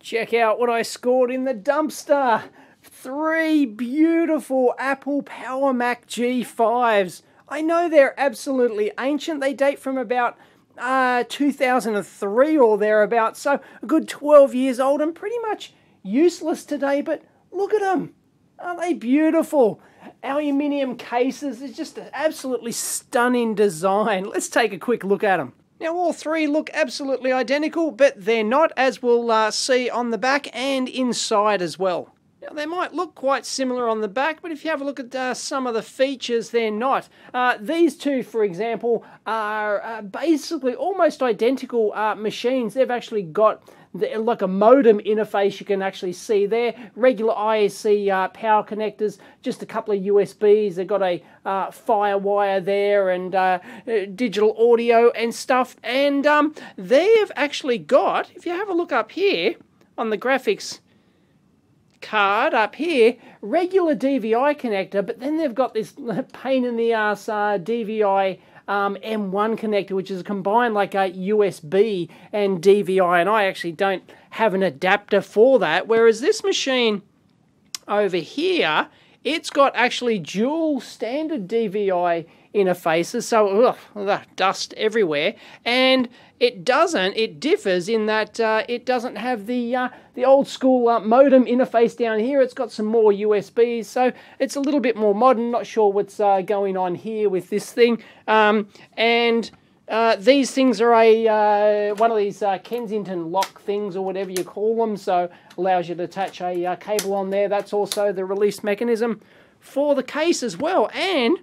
Check out what I scored in the dumpster. Three beautiful Apple Power Mac G5s. I know they're absolutely ancient. They date from about uh, 2003 or thereabouts, so a good 12 years old and pretty much useless today, but look at them. Aren't they beautiful? Aluminium cases, it's just an absolutely stunning design. Let's take a quick look at them. Now, all three look absolutely identical, but they're not, as we'll uh, see on the back and inside as well. Now, they might look quite similar on the back, but if you have a look at uh, some of the features, they're not. Uh, these two, for example, are uh, basically almost identical uh, machines. They've actually got the, like a modem interface you can actually see there. Regular IEC uh, power connectors, just a couple of USBs. They've got a uh, FireWire there and uh, uh, digital audio and stuff. And um, they've actually got, if you have a look up here on the graphics card up here, regular DVI connector, but then they've got this pain in the ass uh, DVI um, M1 connector, which is combined like a USB and DVI, and I actually don't have an adapter for that. Whereas this machine over here, it's got actually dual standard DVI interfaces, so ugh, dust everywhere, and it doesn't. It differs in that uh, it doesn't have the uh, the old school uh, modem interface down here. It's got some more USBs, so it's a little bit more modern. Not sure what's uh, going on here with this thing. Um, and uh, these things are a uh, one of these Kensington lock things or whatever you call them. So allows you to attach a cable on there. That's also the release mechanism for the case as well. And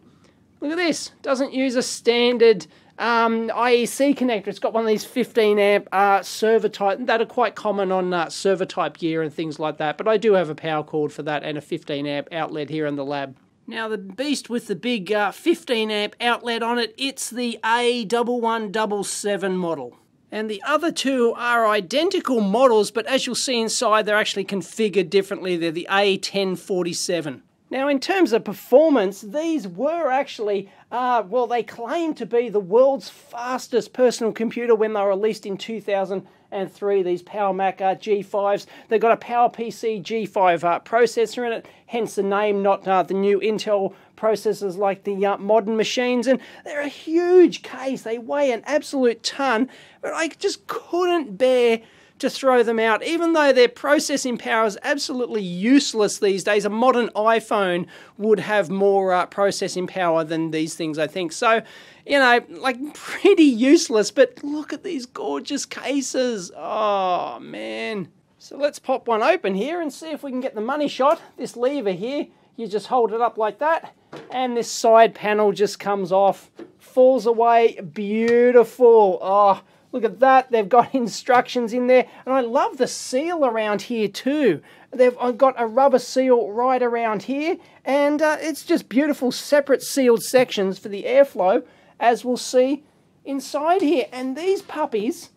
look at this. Doesn't use a standard um, IEC connector. It's got one of these 15 amp uh, server type that are quite common on uh, server type gear and things like that. But I do have a power cord for that and a 15 amp outlet here in the lab. Now the beast with the big uh, 15 amp outlet on it, it's the A1177 model. And the other two are identical models, but as you'll see inside, they're actually configured differently. They're the A1047. Now, in terms of performance, these were actually, uh, well, they claim to be the world's fastest personal computer when they were released in 2003, these Power Mac uh, G5s. They've got a PowerPC G5 uh, processor in it, hence the name, not uh, the new Intel processors like the uh, modern machines. And they're a huge case. They weigh an absolute ton, but I just couldn't bear to throw them out, even though their processing power is absolutely useless these days. A modern iPhone would have more uh, processing power than these things, I think. So, you know, like pretty useless, but look at these gorgeous cases. Oh, man. So let's pop one open here and see if we can get the money shot. This lever here, you just hold it up like that, and this side panel just comes off, falls away. Beautiful. Oh, Look at that, they've got instructions in there. And I love the seal around here too. They've got a rubber seal right around here. And uh, it's just beautiful separate sealed sections for the airflow, as we'll see inside here. And these puppies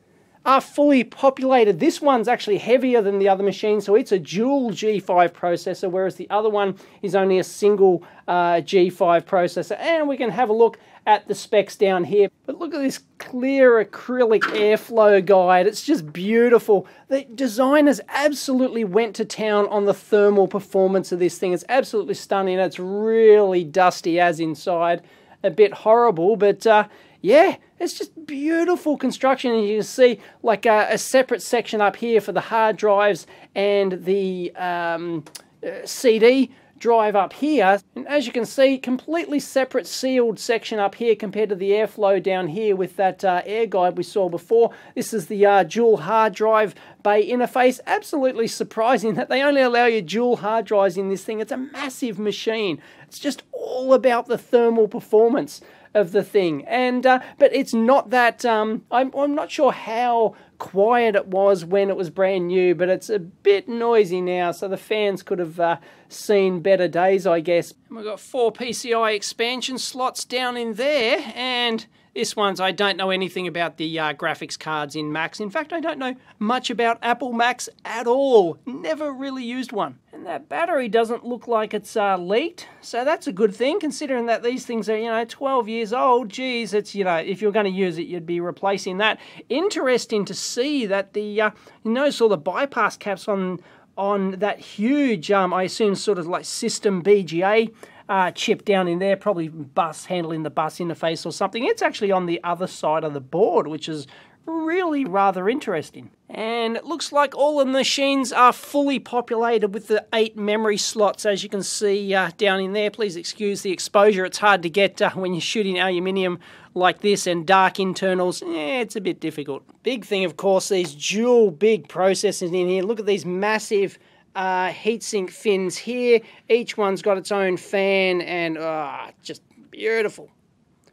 are fully populated. This one's actually heavier than the other machine, so it's a dual G5 processor, whereas the other one is only a single uh, G5 processor. And we can have a look at the specs down here. But look at this clear acrylic airflow guide. It's just beautiful. The designers absolutely went to town on the thermal performance of this thing. It's absolutely stunning. It's really dusty as inside. A bit horrible, but uh, yeah, it's just beautiful construction. And you can see like a, a, separate section up here for the hard drives and the um, uh, CD drive up here. And as you can see, completely separate sealed section up here compared to the airflow down here with that uh, air guide we saw before. This is the uh, dual hard drive bay interface. Absolutely surprising that they only allow you dual hard drives in this thing. It's a massive machine. It's just all about the thermal performance of the thing. And uh, but it's not that. Um, I'm I'm not sure how quiet it was when it was brand new, but it's a bit noisy now. So the fans could have uh, seen better days, I guess. And we've got four PCI expansion slots down in there, and this one's, I don't know anything about the uh, graphics cards in Macs. In fact, I don't know much about Apple Macs at all. Never really used one. And that battery doesn't look like it's uh, leaked, so that's a good thing, considering that these things are, you know, 12 years old. Geez, it's, you know, if you're going to use it, you'd be replacing that. Interesting to see that the, uh, you notice all the bypass caps on on that huge, um, I assume, sort of like system BGA uh, chip down in there, probably bus handling the bus interface or something. It's actually on the other side of the board, which is really rather interesting. And it looks like all the machines are fully populated with the eight memory slots, as you can see uh, down in there. Please excuse the exposure. It's hard to get uh, when you're shooting aluminium like this and dark internals. Yeah, it's a bit difficult. Big thing, of course, these dual big processors in here. Look at these massive uh, heatsink fins here. Each one's got its own fan and uh, just beautiful.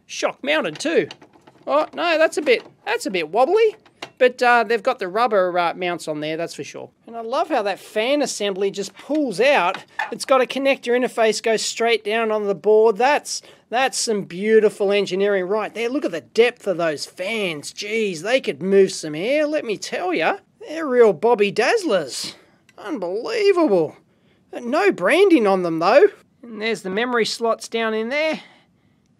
Shock mounted too. Oh, no, that's a bit, that's a bit wobbly. But uh, they've got the rubber uh, mounts on there, that's for sure. And I love how that fan assembly just pulls out. It's got a connector interface, goes straight down on the board. That's that's some beautiful engineering right there. Look at the depth of those fans. Geez, they could move some air, let me tell you. They're real Bobby Dazzlers. Unbelievable. Uh, no branding on them though. And there's the memory slots down in there.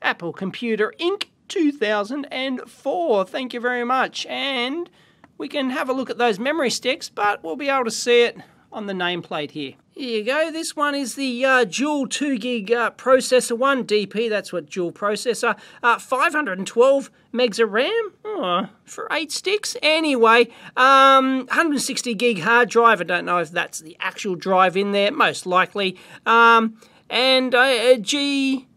Apple Computer Inc. 2004. Thank you very much. And we can have a look at those memory sticks, but we'll be able to see it on the nameplate here. Here you go. This one is the uh, dual 2 gig uh, processor, 1 DP, that's what dual processor. Uh, 512 megs of RAM oh, for 8 sticks. Anyway, um, 160 gig hard drive. I don't know if that's the actual drive in there, most likely. Um, and a G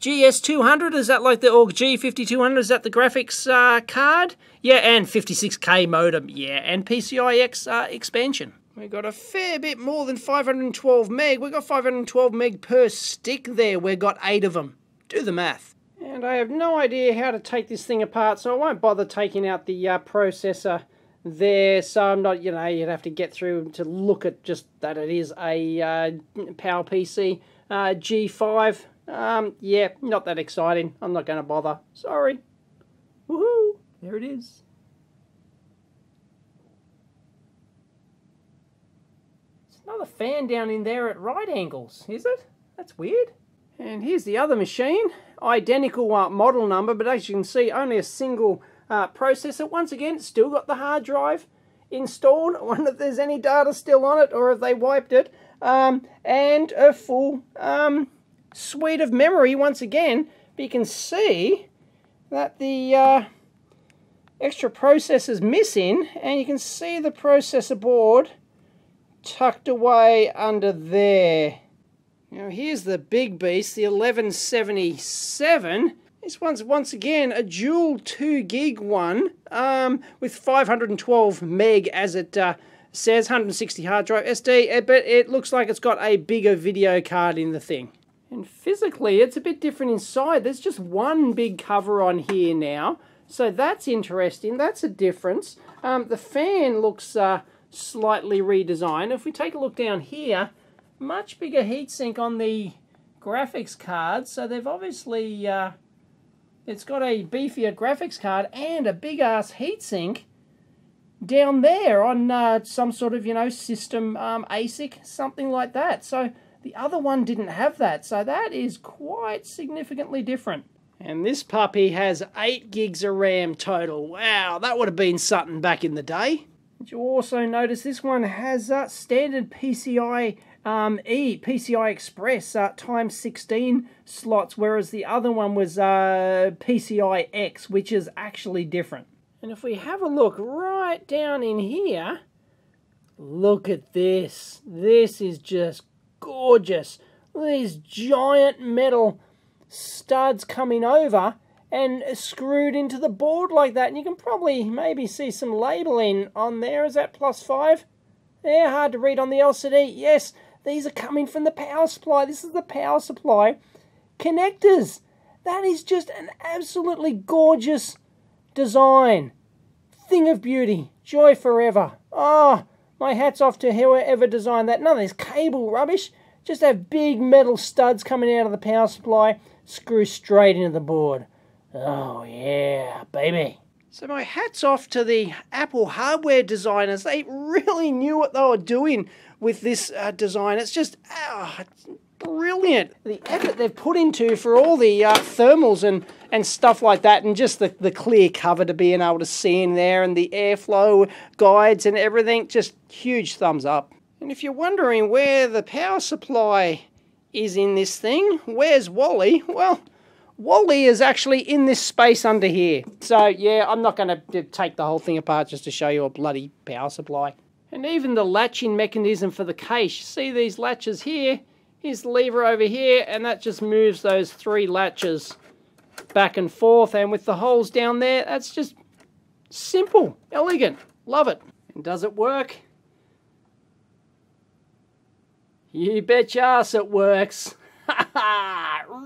GS200, is that like the, or G5200, is that the graphics uh, card? Yeah, and 56K modem, yeah, and PCIX uh, expansion. We got a fair bit more than 512 meg. We got 512 meg per stick there. We got eight of them. Do the math. And I have no idea how to take this thing apart, so I won't bother taking out the uh, processor there. So I'm not, you know, you'd have to get through to look at just that it is a uh, PowerPC uh, G5 um, yeah, not that exciting. I'm not going to bother. Sorry. Woohoo! There it is. Another fan down in there at right angles, is it? That's weird. And here's the other machine. Identical uh, model number, but as you can see, only a single uh, processor. Once again, still got the hard drive installed. I wonder if there's any data still on it or if they wiped it. Um, and a full um, suite of memory once again, but you can see that the uh, extra processor is missing, and you can see the processor board tucked away under there. Now here's the big beast, the 1177. This one's once again a dual 2 gig one um, with 512 meg as it uh, says, 160 hard drive SD, eh, but it looks like it's got a bigger video card in the thing. And physically, it's a bit different inside. There's just one big cover on here now. So that's interesting. That's a difference. Um, the fan looks uh, slightly redesigned. If we take a look down here, much bigger heatsink on the graphics card. So they've obviously, uh, it's got a beefier graphics card and a big ass heatsink down there on uh, some sort of, you know, system um, ASIC, something like that. So the other one didn't have that, so that is quite significantly different. And this puppy has 8 gigs of RAM total. Wow, that would have been something back in the day. You also notice this one has uh, standard PCI um, E, PCI Express, uh, times 16 slots, whereas the other one was uh, PCI X, which is actually different. And if we have a look right down in here, look at this. This is just gorgeous. These giant metal studs coming over and screwed into the board like that. And you can probably maybe see some labeling on there. Is that plus five? Yeah, hard to read on the LCD. Yes, these are coming from the power supply. This is the power supply connectors. That is just an absolutely gorgeous design. Thing of beauty. Joy forever. Ah, oh, my hat's off to whoever designed that. None of this cable rubbish. Just have big metal studs coming out of the power supply, screw straight into the board. Oh yeah, baby. So my hat's off to the Apple hardware designers. They really knew what they were doing with this uh, design. It's just oh, it's brilliant. The effort they've put into for all the uh, thermals and, and stuff like that, and just the, the clear cover to being able to see in there, and the airflow guides and everything, just huge thumbs up. And if you're wondering where the power supply is in this thing, where's Wally? Well, Wally is actually in this space under here. So yeah, I'm not going to take the whole thing apart just to show you a bloody power supply. And even the latching mechanism for the case. See these latches here? Here's the lever over here, and that just moves those three latches back and forth. And with the holes down there, that's just simple, elegant. Love it. And does it work? You bet your ass it works.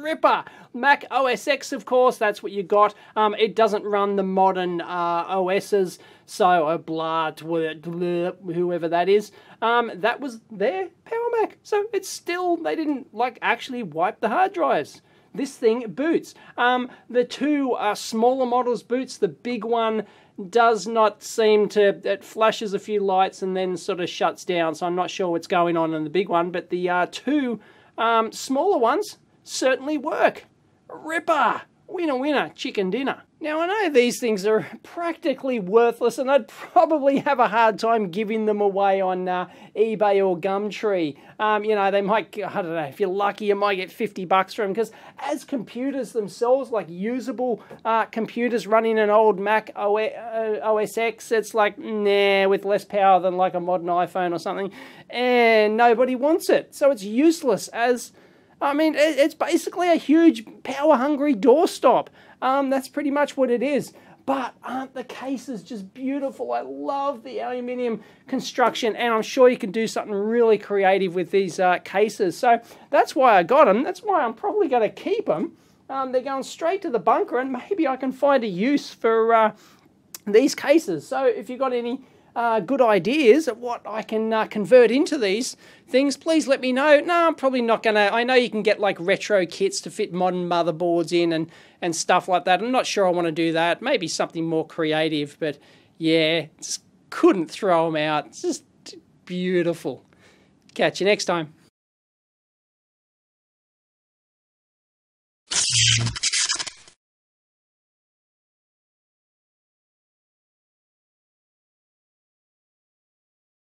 Ripper! Mac OS X, of course, that's what you got. Um, it doesn't run the modern uh, OSs, so uh, blah, blah, blah, whoever that is. Um, that was their Power Mac. So it's still, they didn't like actually wipe the hard drives. This thing boots. Um, the two uh, smaller models boots, the big one does not seem to, it flashes a few lights and then sort of shuts down. So I'm not sure what's going on in the big one, but the uh, two um, smaller ones certainly work. Ripper! Winner, winner, chicken dinner. Now, I know these things are practically worthless, and I'd probably have a hard time giving them away on uh, eBay or Gumtree. Um, you know, they might, I don't know, if you're lucky, you might get 50 bucks for them, because as computers themselves, like usable uh, computers running an old Mac OS X, it's like, nah, with less power than like a modern iPhone or something, and nobody wants it. So it's useless as I mean, it's basically a huge power hungry doorstop. Um, that's pretty much what it is. But aren't the cases just beautiful? I love the aluminium construction, and I'm sure you can do something really creative with these uh, cases. So that's why I got them. That's why I'm probably going to keep them. Um, they're going straight to the bunker, and maybe I can find a use for uh, these cases. So if you've got any uh, good ideas of what I can uh, convert into these things, please let me know. No, I'm probably not going to. I know you can get like retro kits to fit modern motherboards in and, and stuff like that. I'm not sure I want to do that. Maybe something more creative, but yeah, just couldn't throw them out. It's just beautiful. Catch you next time.